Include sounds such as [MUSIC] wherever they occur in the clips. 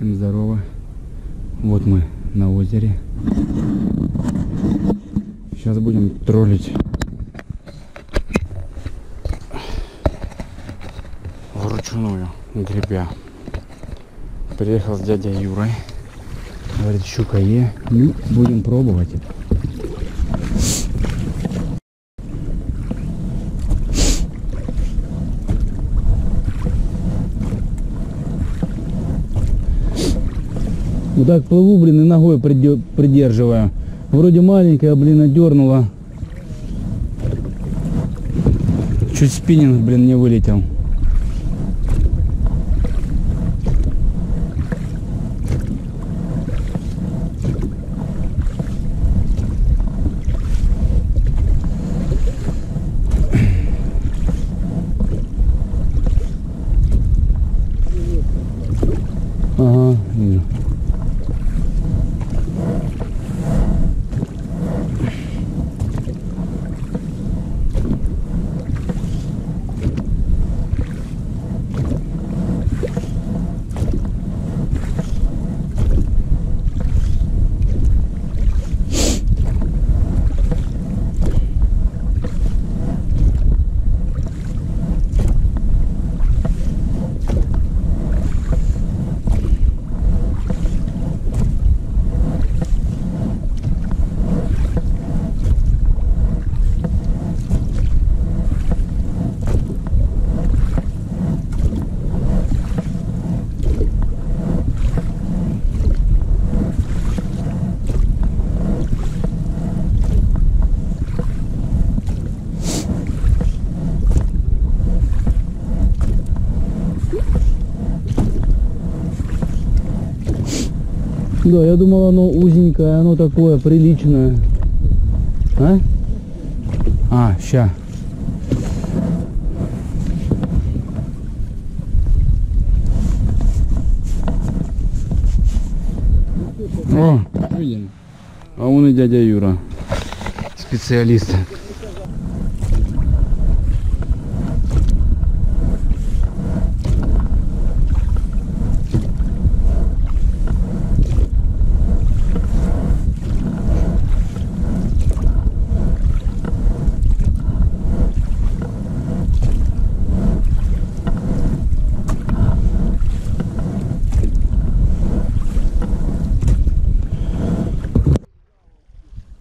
Всем здорово. Вот мы на озере. Сейчас будем троллить вручную гребя. Приехал с дядей Юрой. Говорит, щука е. Ну, будем пробовать. Вот так плыву, блин, и ногой придерживаю. Вроде маленькая, блин, одернула. Чуть спиннинг, блин, не вылетел. Да, я думал оно узенькое, оно такое приличное. А? А, ща. О? А он и дядя Юра. Специалист.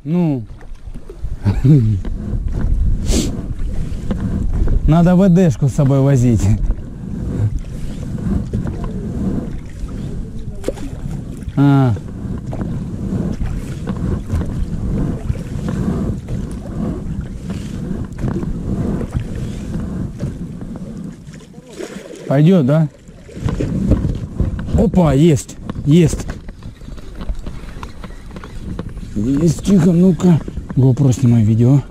Ну. Надо ВДшку с собой возить. А. Пойдет, да? Опа, есть, есть. Есть, тихо, ну-ка. GoPro снимай видео.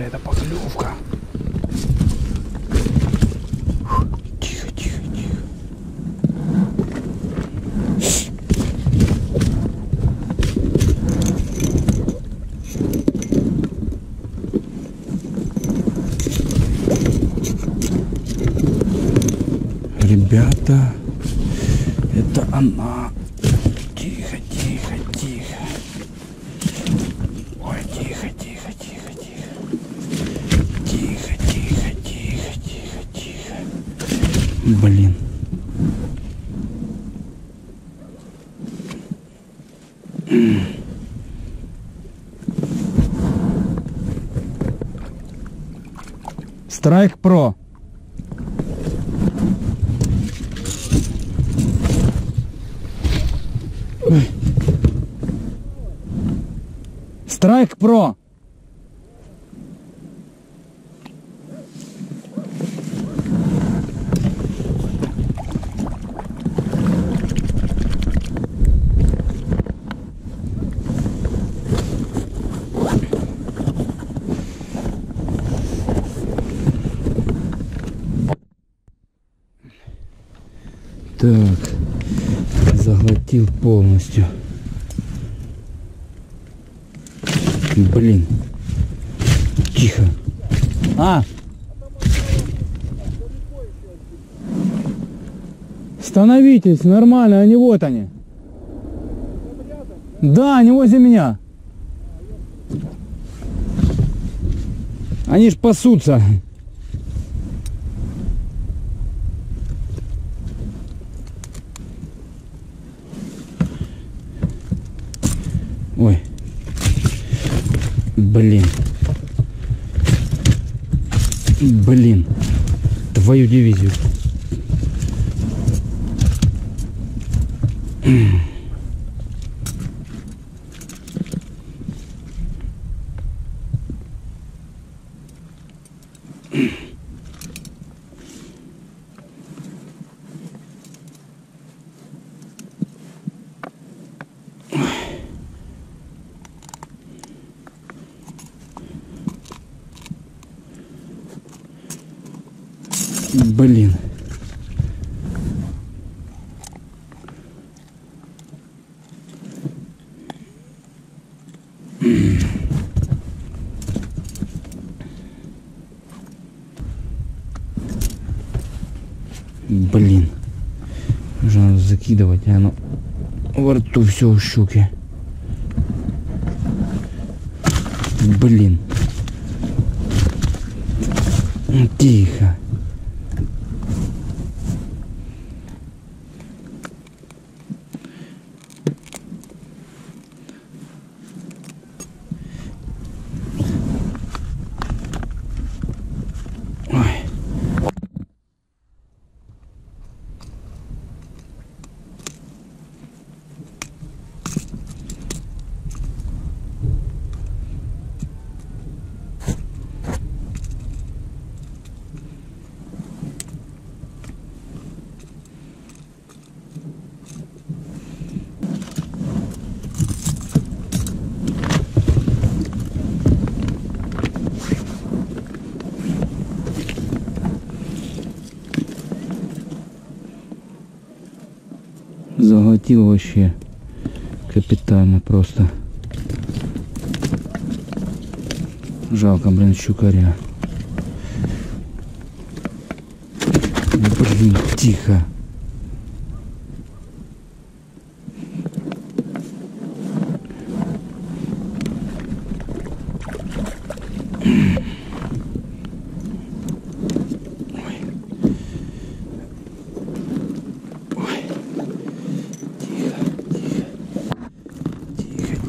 Это поклевка. Тихо, тихо, тихо. Ребята, это она. Тихо, тихо, тихо. Ой, тихо, тихо, тихо, тихо. Тихо, тихо, тихо, тихо, тихо. Блин. Страйк Про. Страйк Про. Так, заглотил полностью. Блин. Тихо. А! Становитесь, нормально, они вот они. Да, они возле меня. Они ж пасутся. Блин. Блин. Твою дивизию. Блин. Блин. Надо закидывать, а оно во рту все у щуки. Блин. Тихо. Ой. Заглотил вообще капитально просто. Жалко, блин, щукаря. Блин, тихо.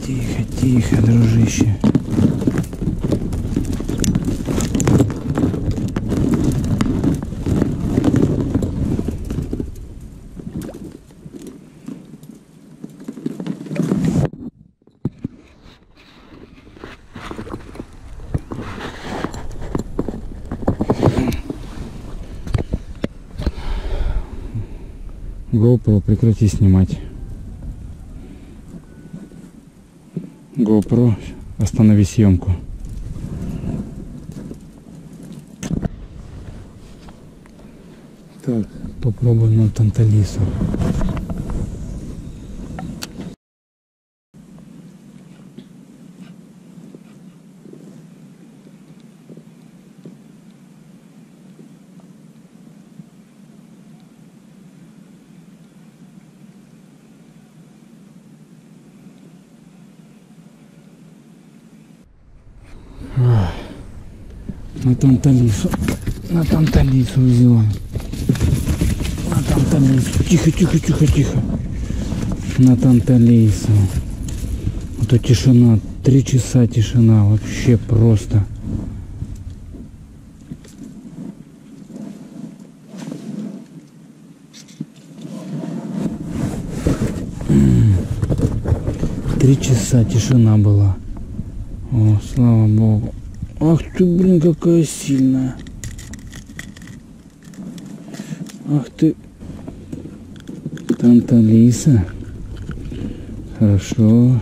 Тихо, тихо, дружище. GoPro, прекрати снимать. GoPro останови съемку. Так, попробуем на Танталису. Танталису. На танталису взяла. На танталису. Тихо, тихо, тихо, тихо. На танталису. Вот это тишина. Три часа тишина. Вообще просто. Три часа тишина была. О, слава богу. Ах ты, блин, какая сильная. Ах ты. Танталиса. Хорошо.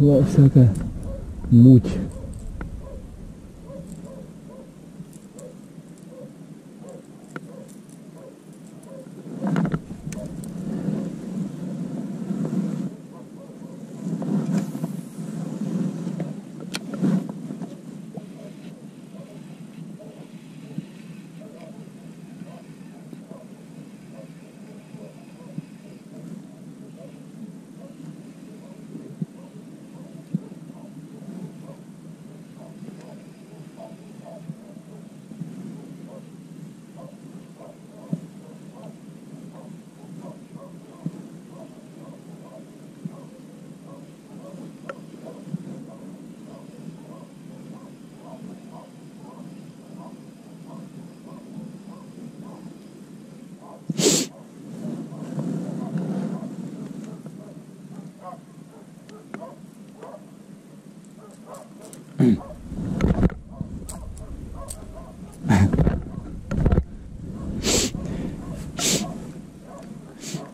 Пошла всякая муть.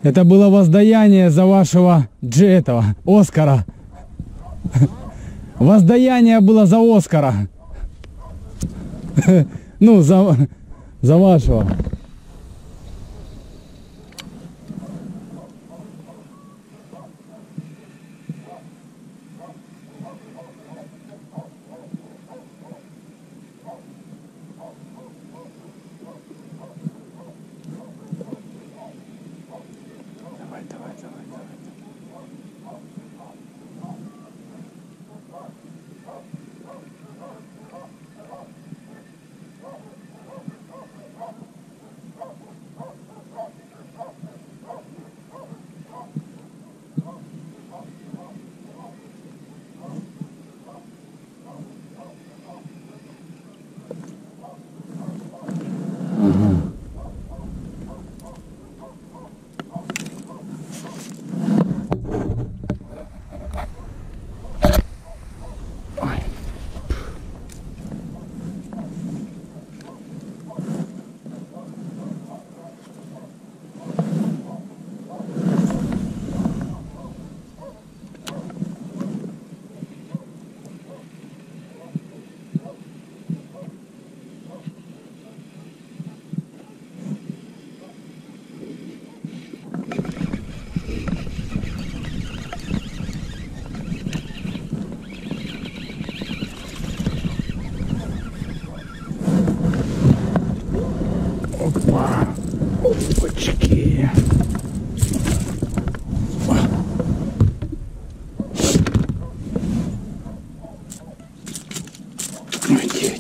Это было воздаяние за вашего Дж этого, Оскара. [LAUGHS] Воздаяние было за Оскара. [LAUGHS] Ну, за, за вашего. Давайте.